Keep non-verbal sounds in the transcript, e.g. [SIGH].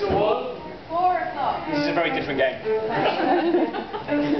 Four o'clock. This is a very different game. [LAUGHS]